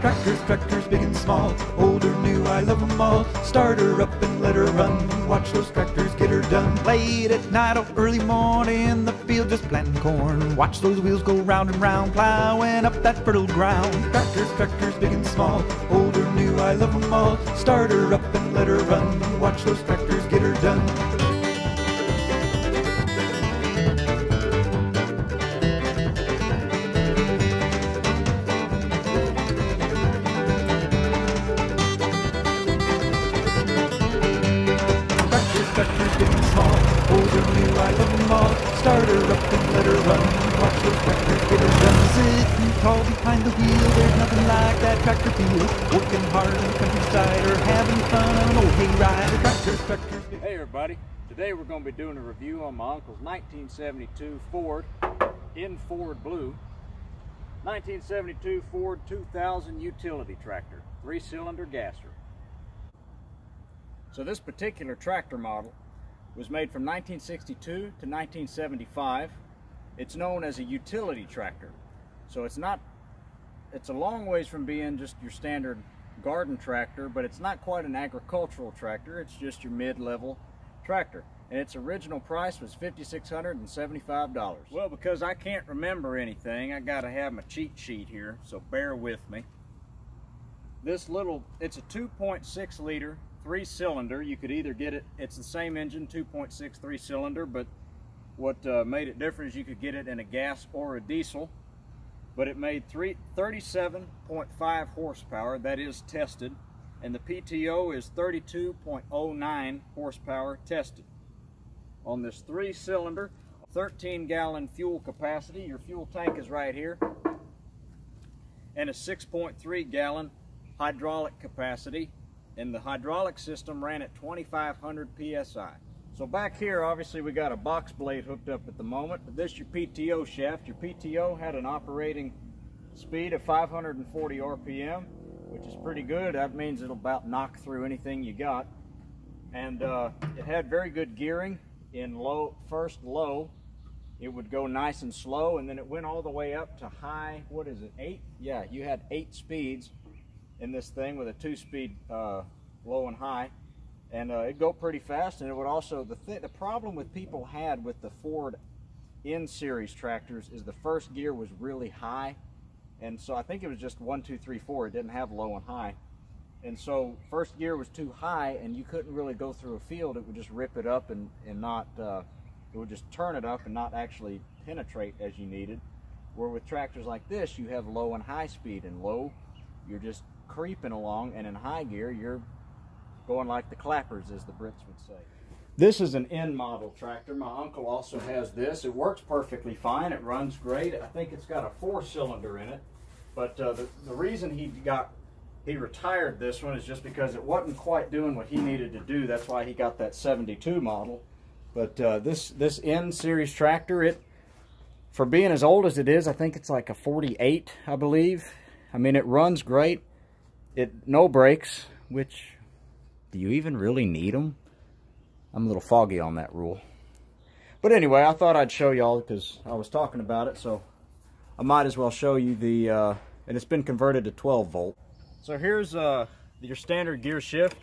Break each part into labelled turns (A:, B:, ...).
A: Tractors, tractors, big and small, old or new, I love 'em all. Start her up and let her run. Watch those tractors get her done. Late at night or early morning, the field just planting corn. Watch those wheels go round and round, plowing up that fertile ground. Tractors, tractors, big and small, old or new, I love 'em all. Start her up and let her run. Watch those tractors get her done. Big and small, old or new, I love 'em all. Start her up and let her run. Watch those tractors get her done. Sitting tall behind the wheel, there's nothing like that tractor feel. Working hard in the countryside or having fun oh, on an old hayride. Tractors, big
B: Hey everybody, today we're going to be doing a review on my uncle's 1972 Ford in Ford Blue. 1972 Ford 2000 utility tractor, three cylinder gasser. So this particular tractor model was made from 1962 to 1975. It's known as a utility tractor. So it's not, it's a long ways from being just your standard garden tractor, but it's not quite an agricultural tractor. It's just your mid-level tractor. And its original price was $5,675. Well, because I can't remember anything, I gotta have my cheat sheet here, so bear with me. This little, it's a 2.6 liter, three cylinder. You could either get it, it's the same engine, 2.6 three cylinder, but what uh, made it different is you could get it in a gas or a diesel but it made three, 37.5 horsepower, that is tested, and the PTO is 32.09 horsepower tested. On this three cylinder, 13 gallon fuel capacity, your fuel tank is right here, and a 6.3 gallon hydraulic capacity, and the hydraulic system ran at 2500 PSI. So back here, obviously we got a box blade hooked up at the moment, but this is your PTO shaft. Your PTO had an operating speed of 540 RPM, which is pretty good. That means it'll about knock through anything you got. And uh, it had very good gearing in low, first low. It would go nice and slow, and then it went all the way up to high, what is it, eight? Yeah, you had eight speeds in this thing with a two-speed uh, low and high. And uh, it'd go pretty fast and it would also the th the problem with people had with the Ford N series tractors is the first gear was really high. And so I think it was just one two three four. It didn't have low and high. And so first gear was too high and you couldn't really go through a field. It would just rip it up and and not uh, it would just turn it up and not actually penetrate as you needed. Where with tractors like this you have low and high speed and low you're just creeping along and in high gear you're going like the clappers, as the Brits would say. This is an N model tractor. My uncle also has this. It works perfectly fine. It runs great. I think it's got a four cylinder in it. But uh, the, the reason he got he retired this one is just because it wasn't quite doing what he needed to do. That's why he got that 72 model. But uh, this this N series tractor, it for being as old as it is, I think it's like a 48, I believe. I mean, it runs great. It no brakes, which do you even really need them? I'm a little foggy on that rule. But anyway, I thought I'd show y'all because I was talking about it, so I might as well show you the, uh, and it's been converted to 12 volt. So here's uh, your standard gear shift.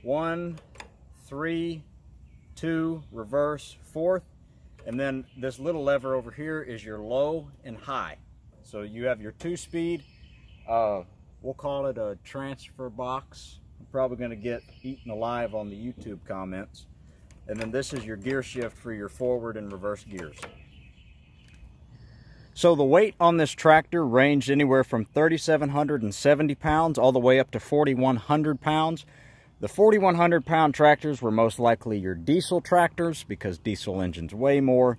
B: One, three, two, reverse, fourth. And then this little lever over here is your low and high. So you have your two speed, uh, we'll call it a transfer box I'm probably going to get eaten alive on the YouTube comments. And then this is your gear shift for your forward and reverse gears. So the weight on this tractor ranged anywhere from 3,770 pounds all the way up to 4,100 pounds. The 4,100 pound tractors were most likely your diesel tractors because diesel engines weigh more.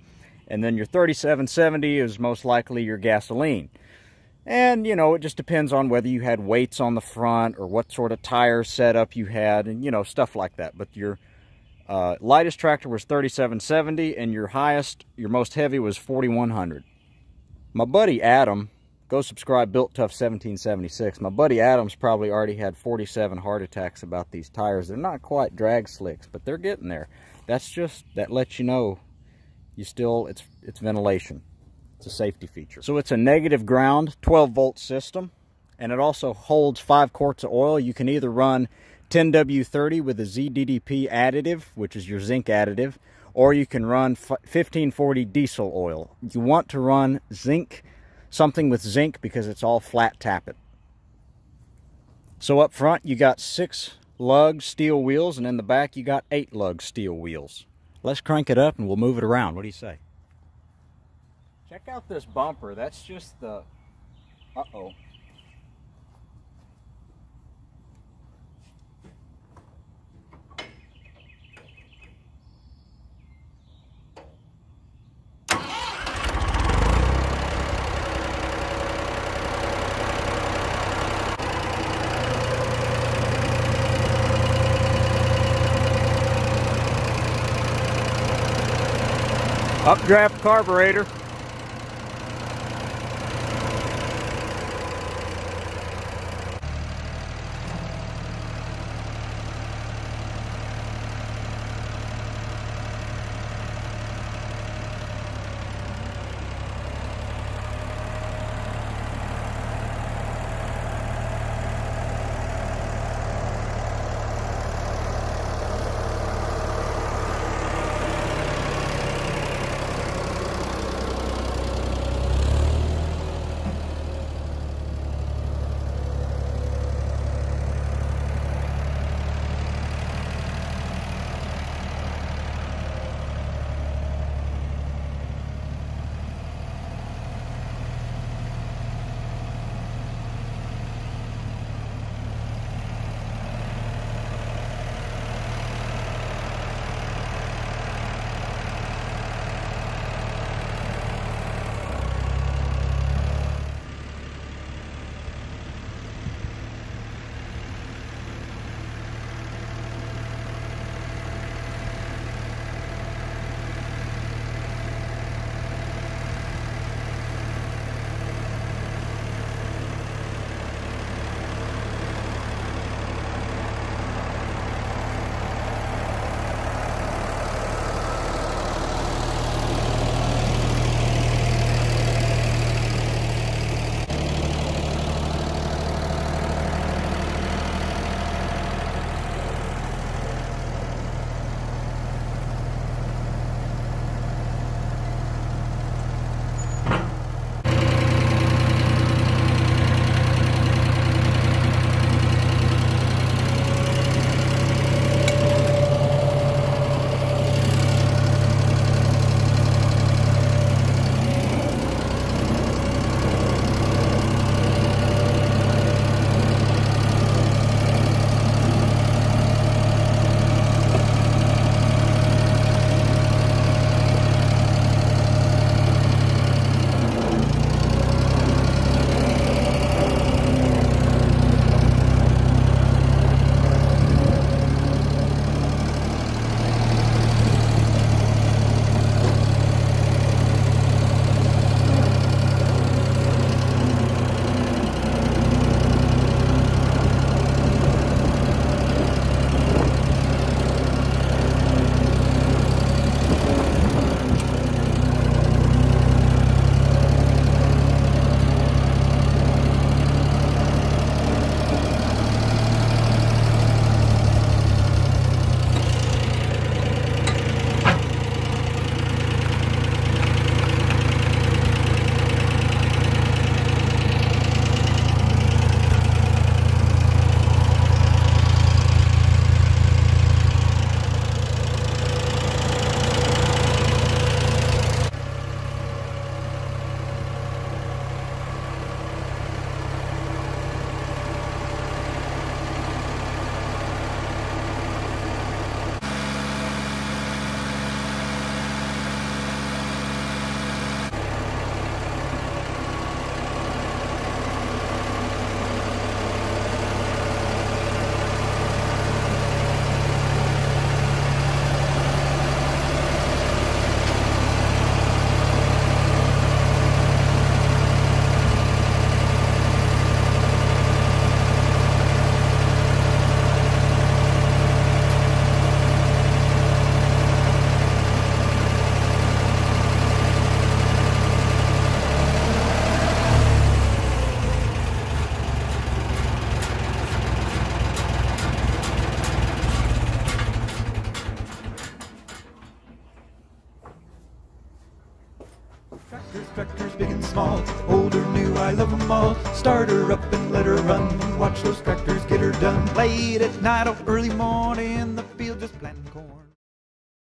B: And then your 3770 is most likely your gasoline. And, you know, it just depends on whether you had weights on the front or what sort of tire setup you had and, you know, stuff like that. But your uh, lightest tractor was 3770 and your highest, your most heavy was 4100. My buddy Adam, go subscribe Built Tough 1776. My buddy Adam's probably already had 47 heart attacks about these tires. They're not quite drag slicks, but they're getting there. That's just, that lets you know you still, it's, it's ventilation. It's a safety feature. So it's a negative ground 12 volt system. and it also holds five quarts of oil. You can either run 10W30 with a ZDDP additive, which is your zinc additive, or you can run 1540 diesel oil. You want to run zinc, something with zinc because it's all flat tappet. So up front you got six lug steel wheels and in the back you got eight lug steel wheels. Let's crank it up and we'll move it around. What do you say? Check out this bumper. That's just the... Uh-oh. Updraft carburetor.
A: I love 'em all. Start her up and let her run. Watch those tractors get her done. Late at night or early morning, the field just planting corn.